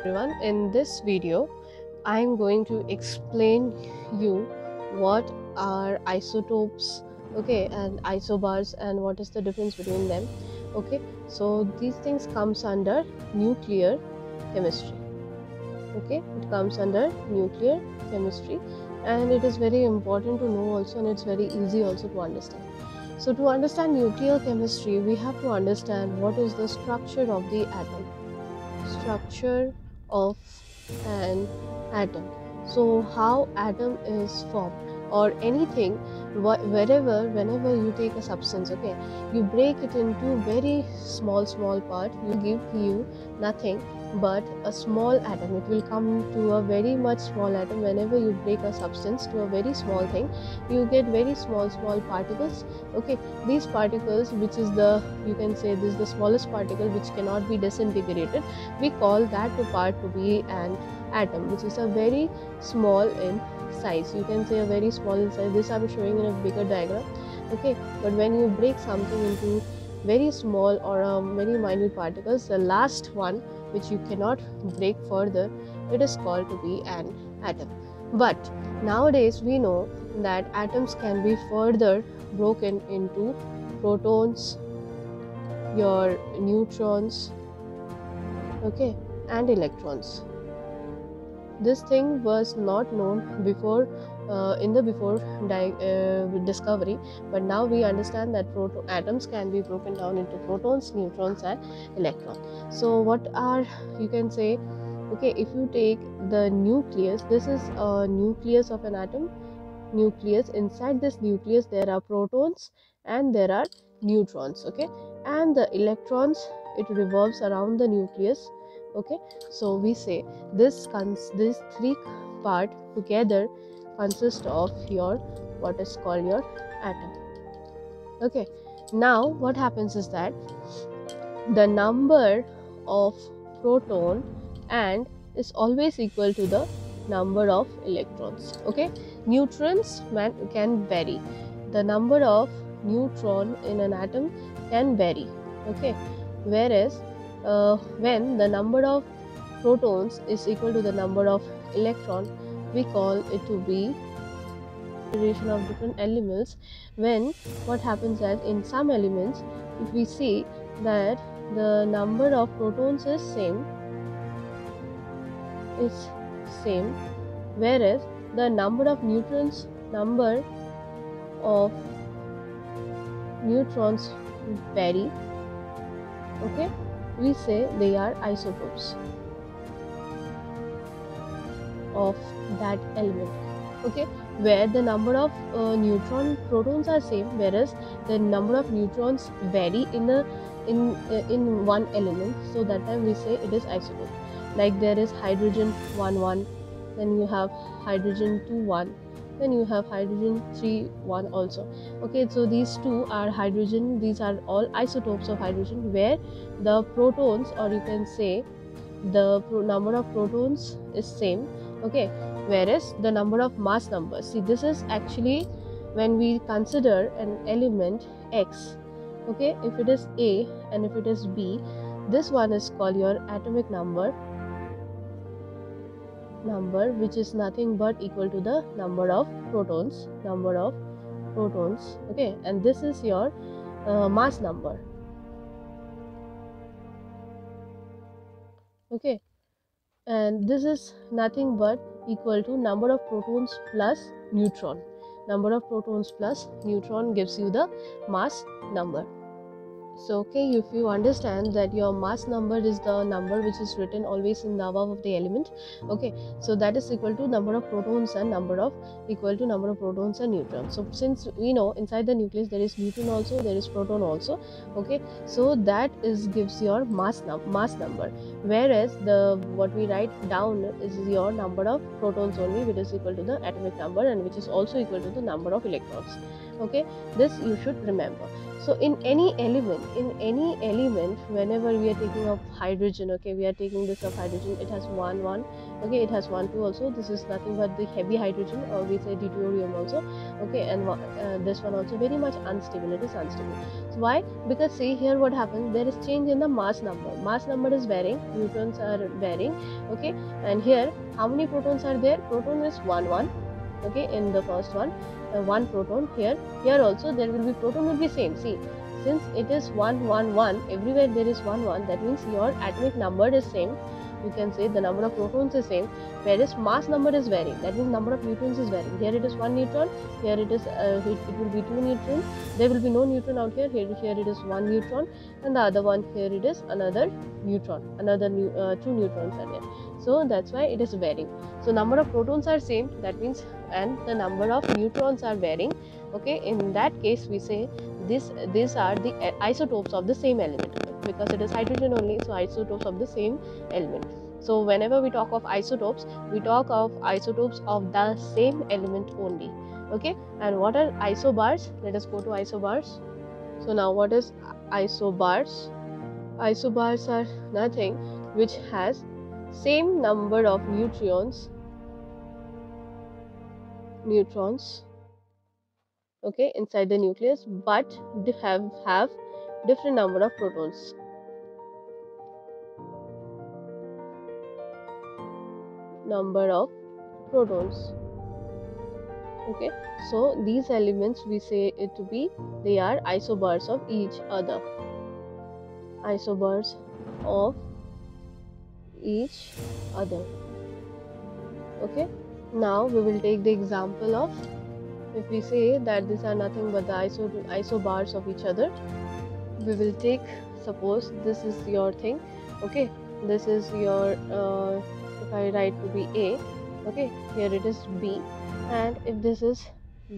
everyone in this video i am going to explain you what are isotopes okay and isobars and what is the difference between them okay? So these things comes under nuclear chemistry okay? It comes under nuclear chemistry and it is very important to know also and it's very easy also to understand. So to understand nuclear chemistry we have to understand what is the structure of the atom. Structure of an atom. So how atom is formed or anything wherever whenever you take a substance okay you break it into very small small part you give you nothing but a small atom. It will come to a very much small atom. Whenever you break a substance to a very small thing you get very small small particles okay? These particles which is the you can say this is the smallest particle which cannot be disintegrated we call that part to be an atom which is a very small in size. You can say a very small in size. This i'm showing in a bigger diagram okay? But when you break something into very small or um, very minute particles the last one which you cannot break further it is called to be an atom. But nowadays we know that atoms can be further broken into protons your neutrons okay and electrons. This thing was not known before uh, in the before di- uh, discovery but now we understand that proto- atoms can be broken down into protons neutrons and electrons so what are you can say okay if you take the nucleus this is a nucleus of an atom nucleus. Inside this nucleus there are protons and there are neutrons okay? And the electrons it revolves around the nucleus okay? So we say this cons these three part together consist of your what is called your atom. Okay now what happens is that the number of proton and is always equal to the number of electrons. Okay neutrons man, can vary. The number of neutron in an atom can vary. Okay whereas uh, when the number of protons is equal to the number of electron we call it to be relation of different elements when what happens that in some elements if we see that the number of protons is same is same whereas the number of neutrons number of neutrons vary okay we say they are isotopes of that element okay where the number of uh, neutron protons are same whereas the number of neutrons vary in a in uh, in one element. So that time we say it is isotope. Like there is hydrogen 1 1 then you have hydrogen 2 1 then you have hydrogen 3 1 also okay. So these two are hydrogen these are all isotopes of hydrogen where the protons or you can say the number of protons is same okay whereas the number of mass numbers. See this is actually when we consider an element x. Okay if it is a and if it is b this one is called your atomic number number which is nothing but equal to the number of protons number of protons. Okay and this is your uh, mass number. Okay and this is nothing but equal to number of protons plus neutron. Number of protons plus neutron gives you the mass number so okay if you understand that your mass number is the number which is written always in the above of the element okay so that is equal to number of protons and number of equal to number of protons and neutrons. So since we know inside the nucleus there is neutron also there is proton also okay so that is gives your mass num mass number. Whereas the what we write down is your number of protons only which is equal to the atomic number and which is also equal to the number of electrons okay this you should remember. So in any element in any element whenever we are taking of hydrogen okay we are taking this of hydrogen it has one one okay it has one two also this is nothing but the heavy hydrogen or we say deuterium also okay and uh, this one also very much unstable it is unstable. So why? Because see here what happens there is change in the mass number. Mass number is varying neutrons are varying okay and here how many protons are there? Proton is one one okay in the first one uh, one proton here. Here also there will be proton will be same. See since it is 1 1 1 everywhere there is 1 1 that means your atomic number is same. You can say the number of protons is same whereas mass number is varying. That means number of neutrons is varying. Here it is one neutron here it is uh, it, it, will be two neutrons. There will be no neutron out here. Here, here it is one neutron and the other one here it is another neutron another new, uh, two neutrons are there so that's why it is varying. So number of protons are same. That means and the number of neutrons are varying. Okay in that case we say this these are the isotopes of the same element. Because it is hydrogen only so isotopes of the same element. So whenever we talk of isotopes we talk of isotopes of the same element only. Okay and what are isobars? Let us go to isobars. So now what is isobars? Isobars are nothing which has same number of neutrons neutrons. Okay inside the nucleus but have have different number of protons. Number of protons. Okay so these elements we say it to be they are isobars of each other. Isobars of each other. Okay? Now we will take the example of if we say that these are nothing but the iso isobars of each other we will take suppose this is your thing okay? This is your uh, if I write to be A okay? Here it is B and if this is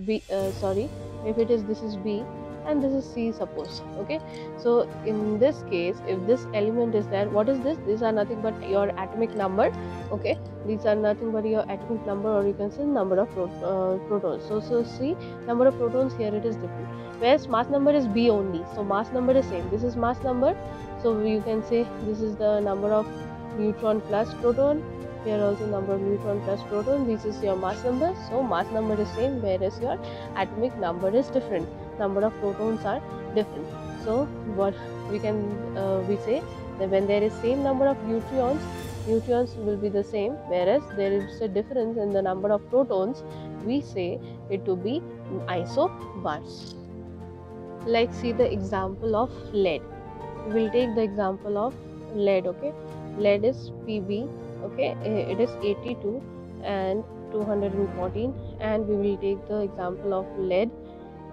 B uh, sorry if it is this is B and this is C suppose okay? So in this case if this element is there what is this? These are nothing but your atomic number okay? These are nothing but your atomic number or you can say number of pro uh, protons. So so see number of protons here it is different. Whereas mass number is B only so mass number is same. This is mass number so you can say this is the number of neutron plus proton here also number of neutron plus proton. This is your mass number. So mass number is same whereas your atomic number is different. Number of protons are different. So what we can uh, we say that when there is same number of neutrons neutrons will be the same whereas there is a difference in the number of protons we say it to be isobars. Like see the example of lead. We'll take the example of lead okay? Lead is pb okay eh, it is 82 and 214 and we will take the example of lead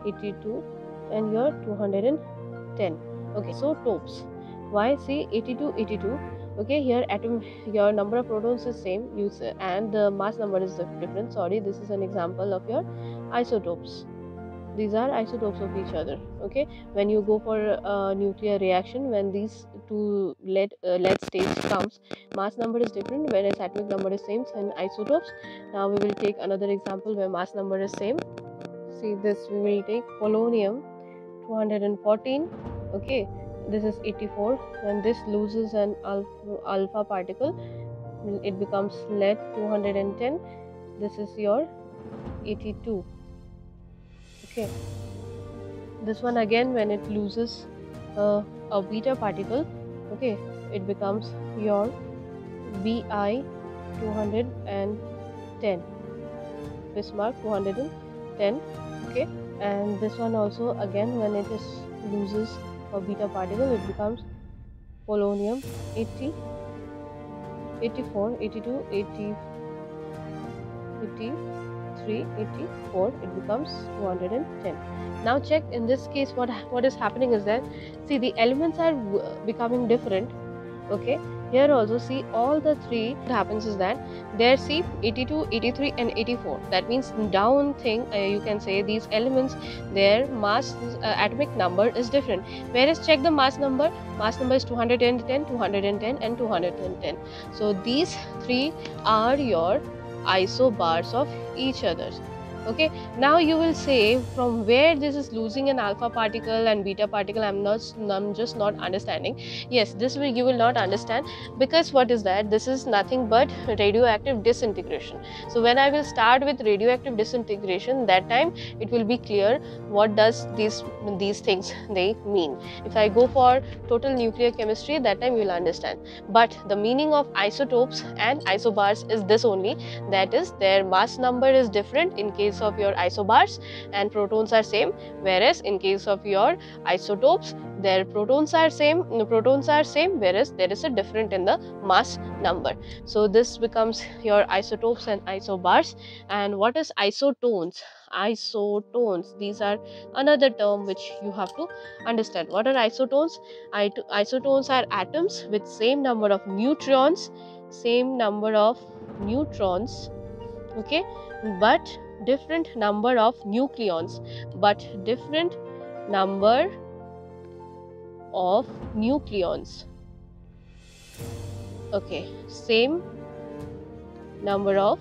82 and your 210 okay so topes. Why see 82 82 okay here atom your number of protons is same use and the mass number is different. Sorry this is an example of your isotopes these are isotopes of each other okay? When you go for a nuclear reaction when these two lead uh, lead stage comes mass number is different whereas atomic number is same and isotopes. Now we will take another example where mass number is same. See this we will take polonium 214 okay? This is 84 when this loses an alpha, alpha particle it becomes lead 210 this is your 82 okay. This one again when it loses uh, a beta particle okay it becomes your bi 210 bismuth 210 okay. And this one also again when it is loses a beta particle it becomes polonium 80 84 82 80 83 84 it becomes 210 now check in this case what what is happening is that see the elements are becoming different okay? Here also see all the three what happens is that there see 82 83 and 84 that means down thing uh, you can say these elements their mass uh, atomic number is different. Whereas check the mass number mass number is 210 210 and 210 so these three are your isobars of each other okay? Now you will say from where this is losing an alpha particle and beta particle i'm not i'm just not understanding. Yes this will you will not understand because what is that? This is nothing but radioactive disintegration. So when i will start with radioactive disintegration that time it will be clear what does these these things they mean. If i go for total nuclear chemistry that time you will understand. But the meaning of isotopes and isobars is this only. That is their mass number is different in case of your isobars and protons are same whereas in case of your isotopes their protons are same protons are same whereas there is a different in the mass number. So this becomes your isotopes and isobars. And what is isotones? Isotones these are another term which you have to understand. What are isotones? Isotones are atoms with same number of neutrons same number of neutrons okay? But different number of nucleons but different number of nucleons. Okay same number of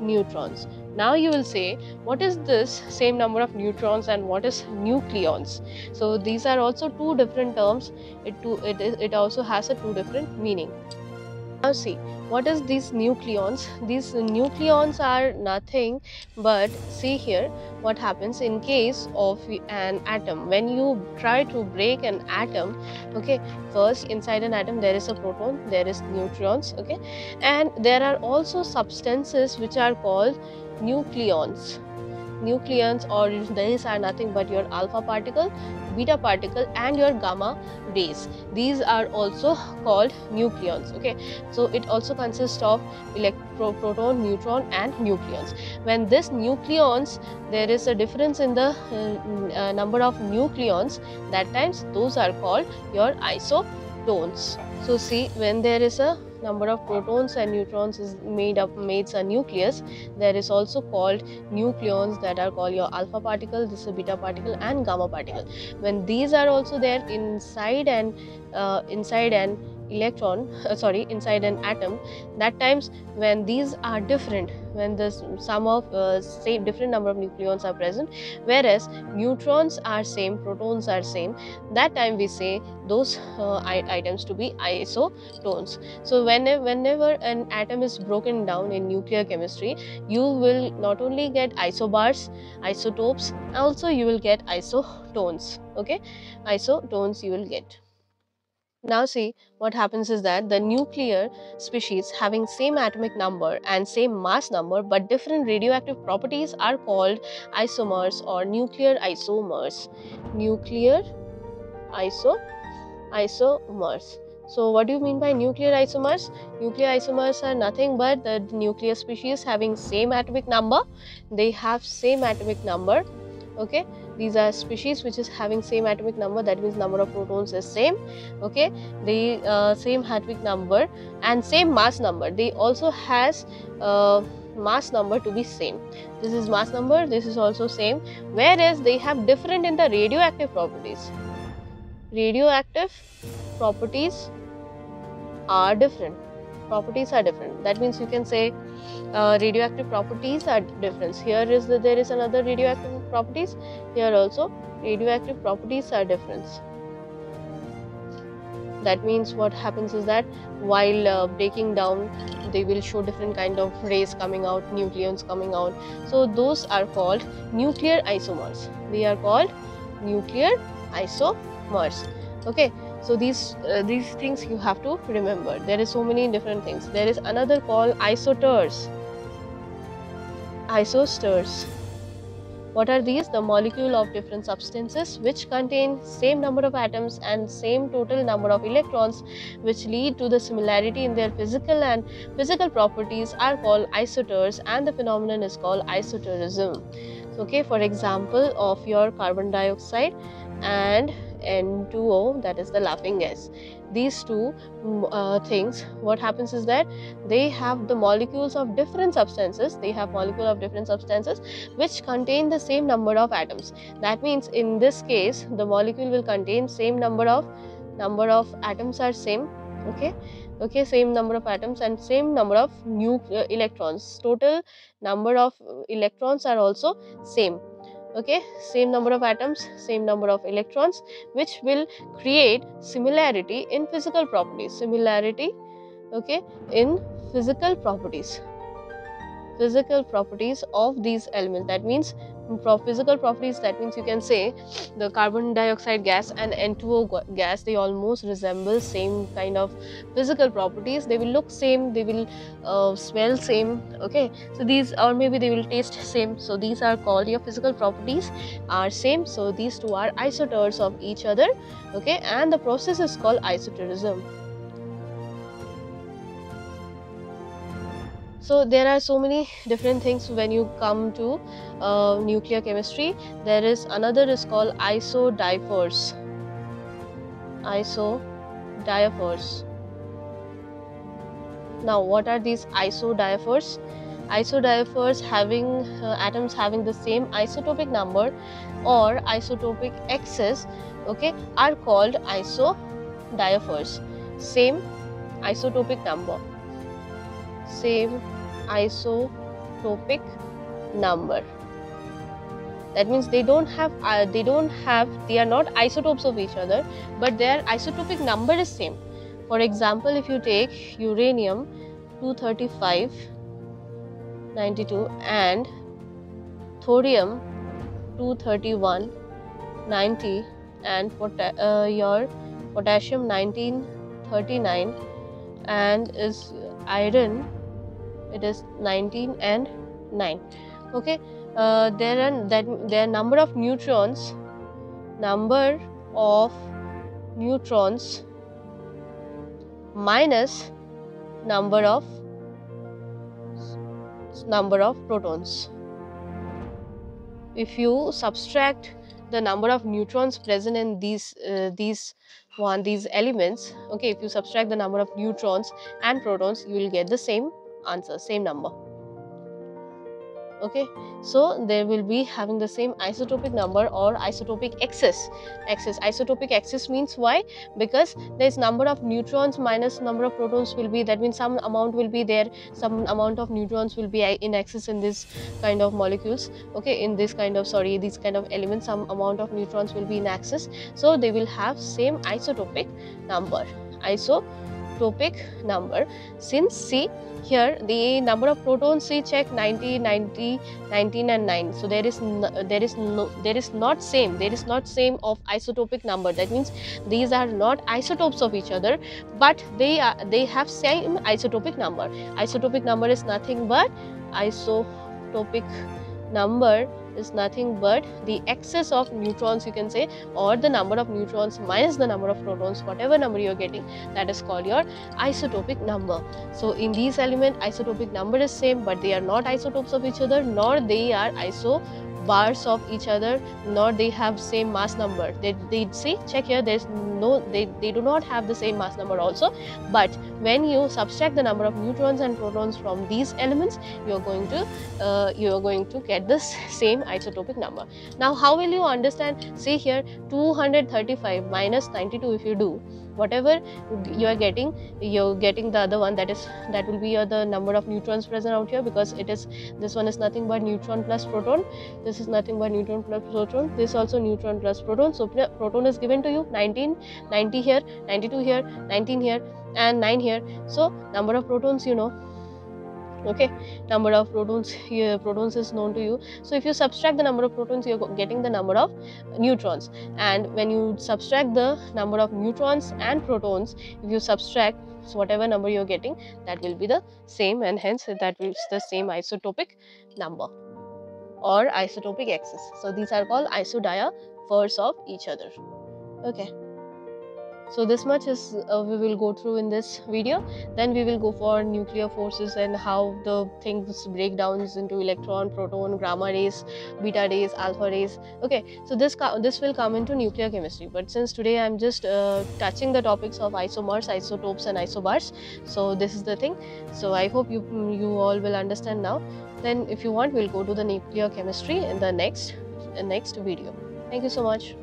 neutrons. Now you will say what is this same number of neutrons and what is nucleons? So these are also two different terms. It, too, it, it also has a two different meaning now see what is these nucleons? These nucleons are nothing but see here what happens in case of an atom. When you try to break an atom okay first inside an atom there is a proton there is neutrons okay? And there are also substances which are called nucleons nucleons or these are nothing but your alpha particle beta particle and your gamma rays. These are also called nucleons okay? So it also consists of electron proton neutron and nucleons. When this nucleons there is a difference in the uh, uh, number of nucleons that times those are called your isotones. So see when there is a number of protons and neutrons is made up makes a nucleus. There is also called nucleons that are called your alpha particle this is a beta particle and gamma particle. When these are also there inside and uh, inside and electron uh, sorry inside an atom that times when these are different when the sum of uh, same different number of nucleons are present whereas neutrons are same protons are same that time we say those uh, items to be isotones so whenever whenever an atom is broken down in nuclear chemistry you will not only get isobars isotopes also you will get isotones okay? Isotones you will get now see what happens is that the nuclear species having same atomic number and same mass number but different radioactive properties are called isomers or nuclear isomers. Nuclear iso isomers. So what do you mean by nuclear isomers? Nuclear isomers are nothing but the nuclear species having same atomic number. They have same atomic number. Okay these are species which is having same atomic number that means number of protons is same okay? The uh, same atomic number and same mass number. They also has uh, mass number to be same. This is mass number this is also same whereas they have different in the radioactive properties. Radioactive properties are different properties are different. That means you can say uh, radioactive properties are different. Here is the, there is another radioactive properties. Here also radioactive properties are different. That means what happens is that while uh, breaking down they will show different kind of rays coming out nucleons coming out. So those are called nuclear isomers. They are called nuclear isomers. Okay so these uh, these things you have to remember. There is so many different things. There is another called isoters. Isoters what are these? The molecule of different substances which contain same number of atoms and same total number of electrons which lead to the similarity in their physical and physical properties are called isoters and the phenomenon is called isoterism. Okay for example of your carbon dioxide and N2O that is the laughing gas. These two mm, uh, things what happens is that they have the molecules of different substances they have molecule of different substances which contain the same number of atoms. That means in this case the molecule will contain same number of number of atoms are same okay? Okay same number of atoms and same number of new uh, electrons. Total number of electrons are also same okay? Same number of atoms same number of electrons which will create similarity in physical properties. Similarity okay in physical properties. Physical properties of these elements. That means physical properties that means you can say the carbon dioxide gas and N2O gas they almost resemble same kind of physical properties. They will look same they will uh, smell same okay? So these or maybe they will taste same. So these are called your physical properties are same. So these two are isoters of each other okay? And the process is called isoterism so there are so many different things when you come to uh, nuclear chemistry. There is another is called isodiaphers isodiaphers now what are these isodiaphers isodiaphers having uh, atoms having the same isotopic number or isotopic excess okay are called isodiaphers same isotopic number. Same isotopic number. That means they don't have uh, they don't have they are not isotopes of each other but their isotopic number is same. For example if you take uranium 235 92 and thorium 231 90 and uh, your potassium 1939 and is iron it is 19 and 9 okay uh, there are that there are number of neutrons number of neutrons minus number of number of protons. If you subtract the number of neutrons present in these uh, these one these elements okay if you subtract the number of neutrons and protons you will get the same answer same number. Okay so they will be having the same isotopic number or isotopic excess excess isotopic excess means why? Because there is number of neutrons minus number of protons will be that means some amount will be there some amount of neutrons will be in excess in this kind of molecules. Okay in this kind of sorry these kind of elements some amount of neutrons will be in excess so they will have same isotopic number isotopic number. Since see here the number of protons see check 90 90 19 and 9 so there is no, there is no there is not same. There is not same of isotopic number. That means these are not isotopes of each other but they are they have same isotopic number. Isotopic number is nothing but isotopic number is nothing but the excess of neutrons you can say or the number of neutrons minus the number of protons whatever number you are getting that is called your isotopic number. So in these element isotopic number is same but they are not isotopes of each other nor they are iso bars of each other nor they have same mass number. They, they see check here there's no they, they do not have the same mass number also. But when you subtract the number of neutrons and protons from these elements you are going to uh, you are going to get this same isotopic number. Now how will you understand? See here 235 minus 92 if you do whatever you are getting you're getting the other one that is that will be your the number of neutrons present out here because it is this one is nothing but neutron plus proton. This is nothing but neutron plus proton. This also neutron plus proton. So proton is given to you 19 90 here 92 here 19 here and 9 here. So number of protons you know okay? Number of protons here protons is known to you. So if you subtract the number of protons you're getting the number of neutrons. And when you subtract the number of neutrons and protons if you subtract so whatever number you're getting that will be the same and hence that is the same isotopic number or isotopic excess so these are called isodiaphers of each other. Okay so this much is uh, we will go through in this video. Then we will go for nuclear forces and how the things break down into electron proton gamma rays beta rays alpha rays. Okay so this this will come into nuclear chemistry. But since today i'm just uh, touching the topics of isomers isotopes and isobars so this is the thing. So i hope you you all will understand now. Then if you want we'll go to the nuclear chemistry in the next next video. Thank you so much